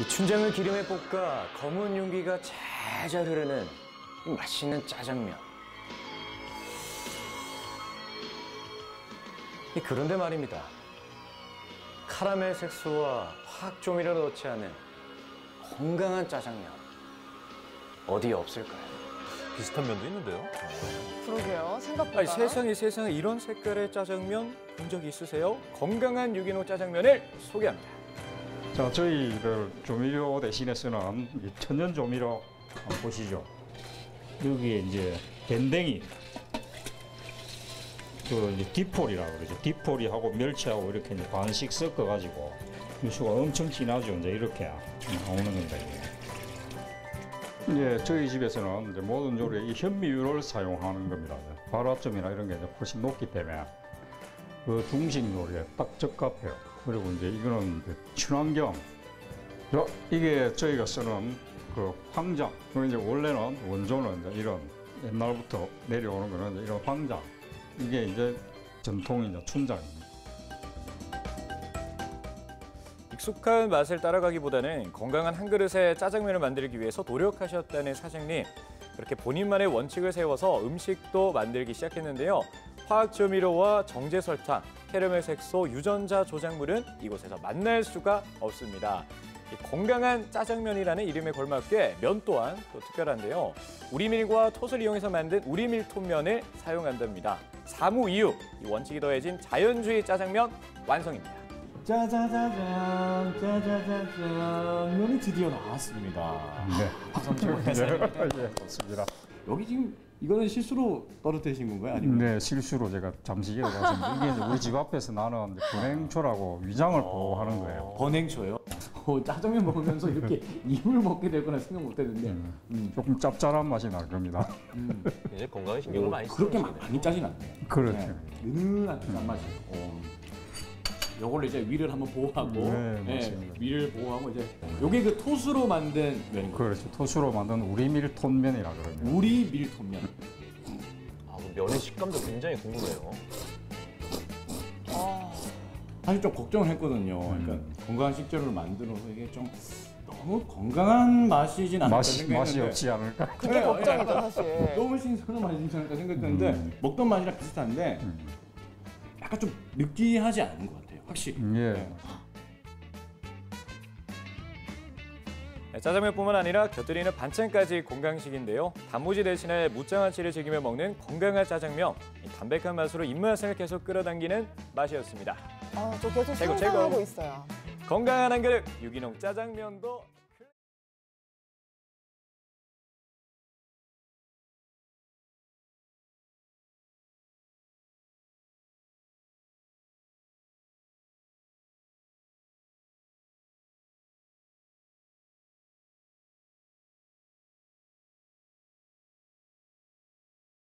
이 춘장을 기름에 볶아 검은 윤기가 잘잘 흐르는 이 맛있는 짜장면. 이 그런데 말입니다. 카라멜 색소와 화학 조미료를 넣지 않은 건강한 짜장면 어디 없을까요? 비슷한 면도 있는데요. 그러게요. 생각보다. 아니, 세상에 세상에 이런 색깔의 짜장면 본 적 있으세요? 건강한 유기농 짜장면을 소개합니다. 자, 저희들 조미료 대신에 쓰는 이 천연 조미료 한번 보시죠. 여기에 이제 밴댕이, 그 이제 디폴이라고 그러죠. 디폴이하고 멸치하고 이렇게 이제 반씩 섞어가지고 육수가 엄청 진하죠. 이제 이렇게 나오는 겁니다. 이게. 이제 저희 집에서는 모든 요리에 이 현미유를 사용하는 겁니다. 발화점이나 이런 게 이제 훨씬 높기 때문에 그 중식 요리에 딱 적합해요. 그리고 이제 이거는 이제 친환경. 자, 이게 저희가 쓰는 그 황장. 그 이제 원래는 원조는 이제 이런 옛날부터 내려오는 거는 이런 황장. 이게 이제 전통이자 춘장입니다. 익숙한 맛을 따라가기보다는 건강한 한 그릇의 짜장면을 만들기 위해서 노력하셨다는 사장님. 그렇게 본인만의 원칙을 세워서 음식도 만들기 시작했는데요. 화학 조미료와 정제 설탕, 캐러멜 색소, 유전자 조작물은 이곳에서 만날 수가 없습니다. 이 건강한 짜장면이라는 이름에 걸맞게 면 또한 또 특별한데요. 우리밀과 톳을 이용해서 만든 우리밀 톳면을 사용한답니다. 사무 이유, 이 원칙이 더해진 자연주의 짜장면 완성입니다. 짜자자잔 짜자자잔 면이 드디어 나왔습니다. 네. 한번 치고 예, 좋습니다. 여기 지금 이거는 실수로 떨어뜨리신 건가요? 아니면 네, 실수로 제가 잠시 잃어봤습니다. 이게 우리 집 앞에서 나는 이제 분행초라고 위장을 보호하는 거예요. 번행초요? 어, 짜장면 먹으면서 이렇게 이물 먹게 될 거나 생각 못 했는데 음, 음, 조금 짭짤한 맛이 날 겁니다. 음. 이제 건강에 신경을 많이 쓰는 그렇게 막 많이 짜진 않네요. 그렇죠. 네, 은은한 짠맛이. 어. 요걸 이제 위를 한번 보호하고 네, 예, 맞습니다. 위를 보호하고 이제 요게 그 톳으로 만든 면인 거예요. 그렇죠. 토수로 만든 우리 밀 톤면이라 그럽니다. 우리 밀톤면. 아, 그 면의 식감도 굉장히 궁금해요. 사실 좀 걱정을 했거든요. 음. 그러니까 건강한 식재료를 만들어서 이게 좀 너무 건강한 맛이진 않을까 맛이, 생각했는데 맛이 없지 않을까? 그게 네, 걱정이죠, 사실. 너무 신선한 맛이지 않을까 생각했는데 음. 먹던 맛이랑 비슷한데 음. 약간 좀 느끼하지 않은 것 같아요. 확실히. 예. 네. 네, 짜장면뿐만 아니라 곁들이는 반찬까지 건강식인데요. 단무지 대신에 무장아찌를 즐기며 먹는 건강한 짜장면. 이 담백한 맛으로 입맛을 계속 끌어당기는 맛이었습니다. 아, 저 계속 최고, 상상하고 최고. 있어요. 건강한 한 그릇 유기농 짜장면도